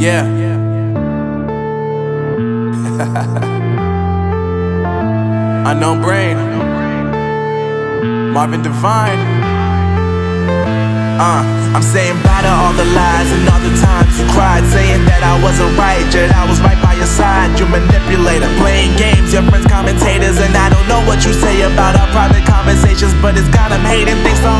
Yeah. Unknown brain. Marvin Divine. Uh, I'm saying bye to all the lies and all the times you cried, saying that I wasn't right, yet I was right by your side. You manipulator, playing games, your friends commentators, and I don't know what you say about our private conversations, but it's got them hating. Thanks to